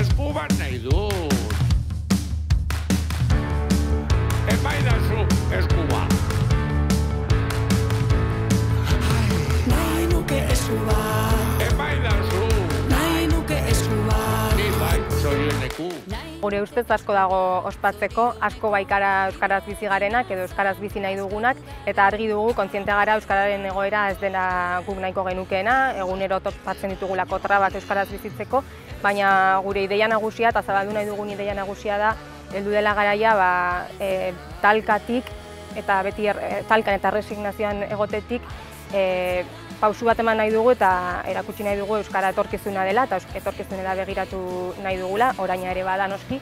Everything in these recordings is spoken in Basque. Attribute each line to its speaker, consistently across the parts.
Speaker 1: esku bat nahi dut.
Speaker 2: Gure ustez asko dago ospatzeko, asko baikara euskaraz bizi garenak edo euskaraz bizi nahi dugunak eta argi dugu kontziente gara euskararen egoera ez dela guk nahiko genukeena, egunero topatzen ditugulako trabak euskaraz bizitzeko, baina gure ideia nagusia eta zabaldu nahi dugun ideia nagusia da heldu dela garaia ba, e, talkatik eta beti er, e, talkan eta resignazioan egotetik e, pausu bat eman nahi dugu eta erakutsi nahi dugu euskara etorkizuna dela eta etorkizunera begiratu nahi dugula, oraina ere bada noski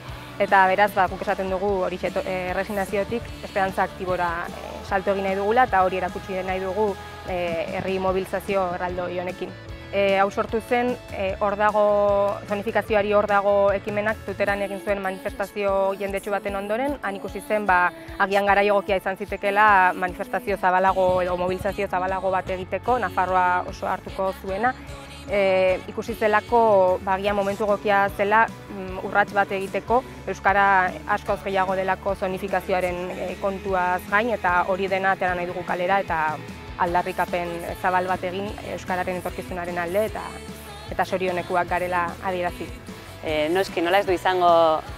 Speaker 2: eta beraz ba guk esaten dugu hori e, resignaziotik esperantza aktibora e, salto egin nahi dugula eta hori erakutsi nahi dugu e, herri mobilizazio erraldoi honekin. E, hau sortu zen, e, hor dago, zonifikazioari hor dago ekimenak tuteran egin zuen manifestazio jendetsu baten ondoren, han ikusi zen, ba, agian gara egokia izan zitekela manifestazio zabalago edo mobilizazio zabalago bat egiteko, Nafarroa oso hartuko zuena, e, ikusi zelako bagian momentu egokia zela mm, urrats bat egiteko. Euskara askoz gehiago delako zonifikazioaren e, kontuaz gain eta hori dena atera nahi dugu kalera eta aldarrikapen zabal bat egin euskararen etorkizunaren alde eta eta sorionekuak garela adierazi.
Speaker 3: E, noski nola ez du izango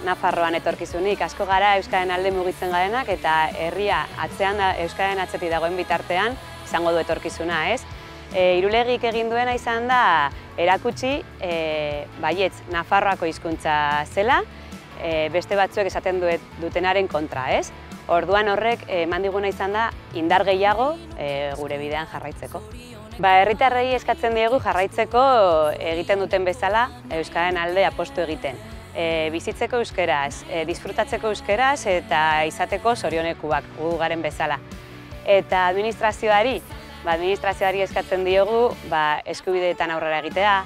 Speaker 3: Nafarroan etorkizunik, asko gara Euskaren alde mugitzen garenak eta herria atzean da, Euskaren atzetik dagoen bitartean izango du etorkizuna, ez? E, irulegik egin duena izan da erakutsi e, baietz Nafarroako hizkuntza zela, e, beste batzuek esaten duet, dutenaren kontra, ez? Orduan horrek e, eman diguna izan da indar gehiago e, gure bidean jarraitzeko. Ba, herritarrei eskatzen diegu jarraitzeko egiten duten bezala Euskararen alde apostu egiten. E, bizitzeko euskeraz, e, disfrutatzeko euskeraz eta izateko zorionekuak gu garen bezala. Eta administrazioari, ba, administrazioari eskatzen diogu ba, eskubideetan aurrera egitea,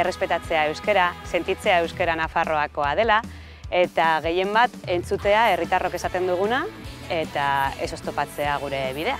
Speaker 3: errespetatzea euskera, sentitzea euskera Nafarroakoa dela, eta gehien bat entzutea herritarrok esaten duguna eta ez oztopatzea gure bidea.